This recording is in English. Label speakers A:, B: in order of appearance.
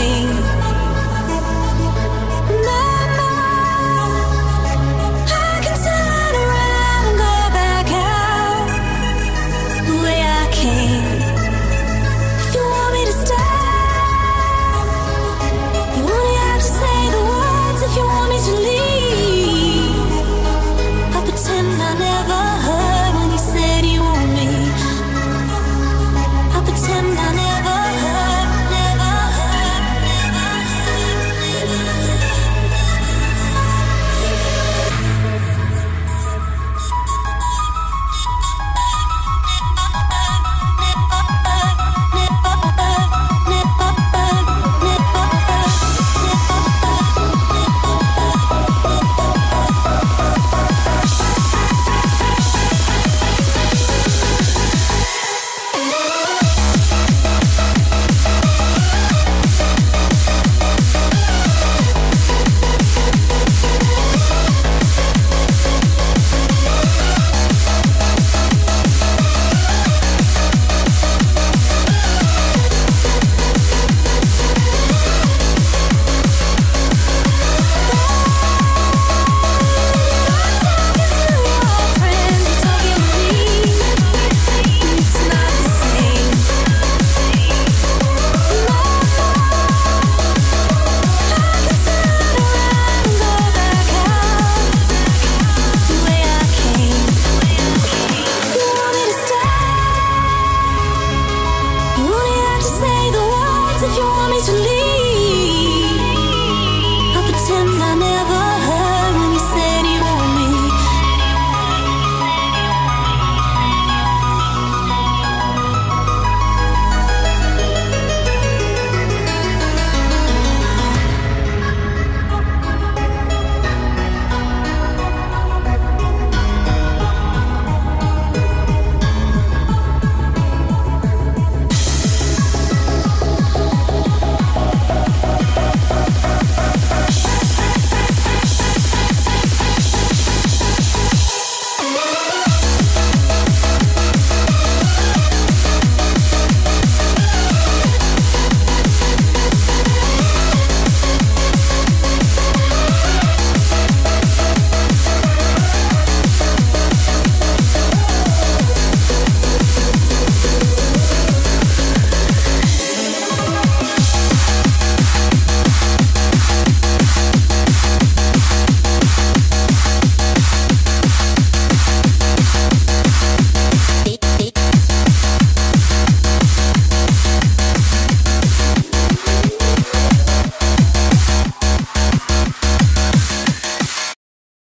A: thing